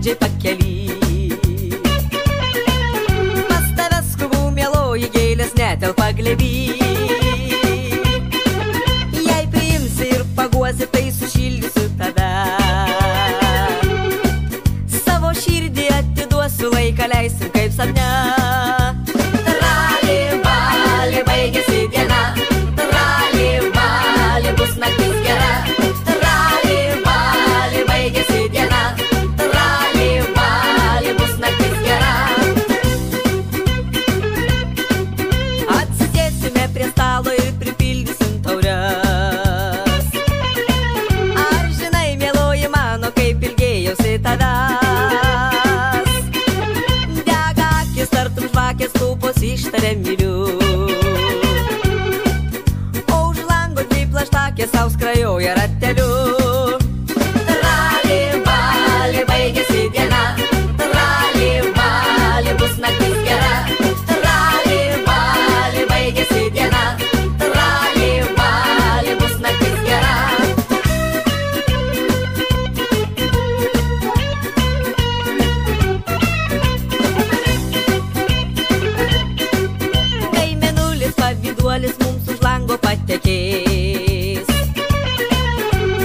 medžiai pakely. Pas tavęs skubų mėloji gėlės netelpa glebį. Jei priimsi ir paguosi, tai sušildysiu tave. Savo širdį atiduosiu laiką leisim kaip sapne. Ištarė myliu. O už lango dvi plaštakės savo skrajoja rateliu. Patekės.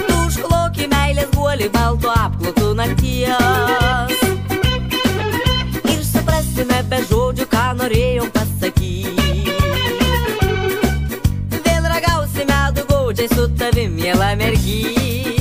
Tu užkloki meilės guolį balto apklotų nakties. Ir suprasime be žodžių, ką norėjom pasakyti. Vėl ragausime du gaudžiai su tavim, mėla mergytė.